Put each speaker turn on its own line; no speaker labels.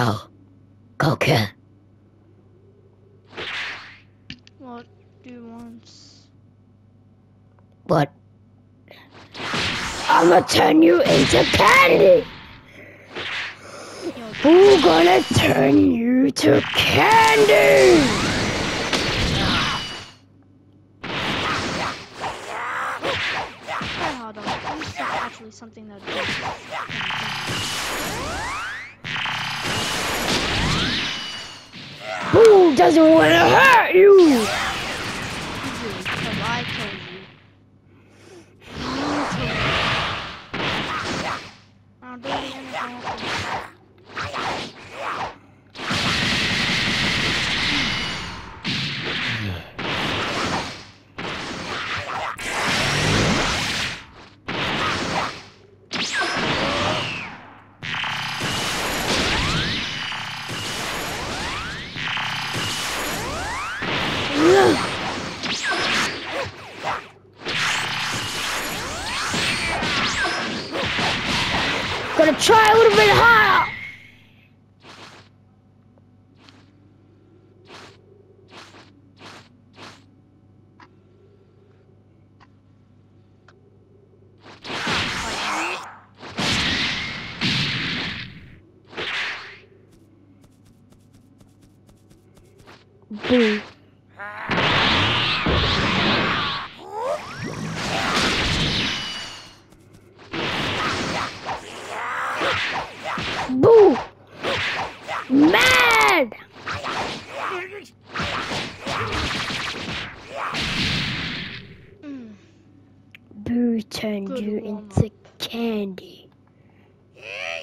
Go. Go, kid.
What do you want?
What? I'ma turn you into candy! Who gonna turn you to candy?
try on. At least that's actually something that
Doesn't hurt
I told you. You
Gonna try a little bit harder. Boo. Boo! Mad! Boo turned
Goku
into candy.